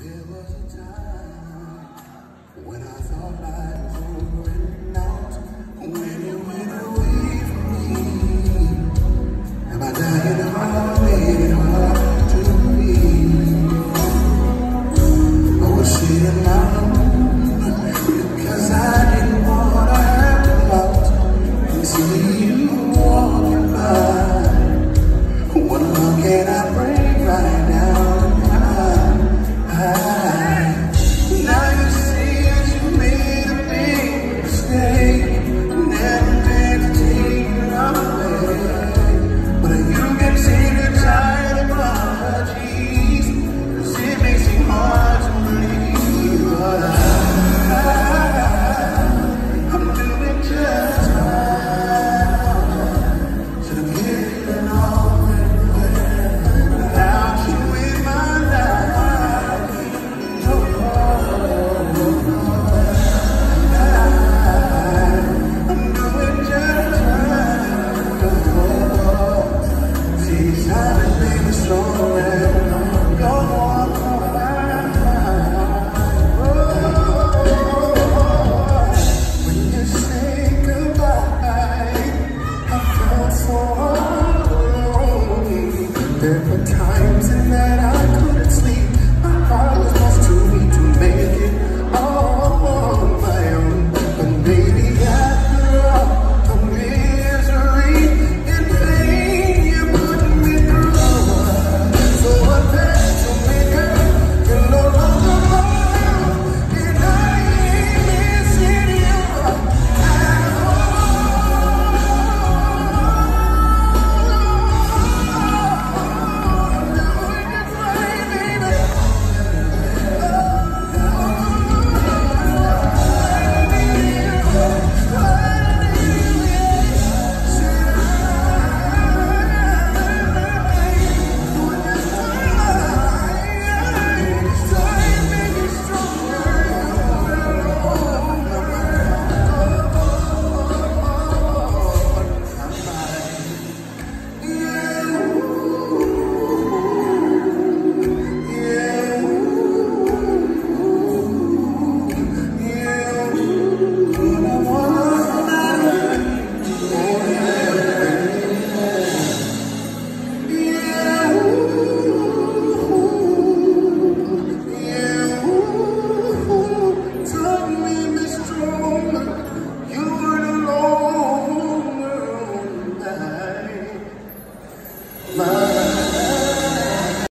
There was a time when I thought life was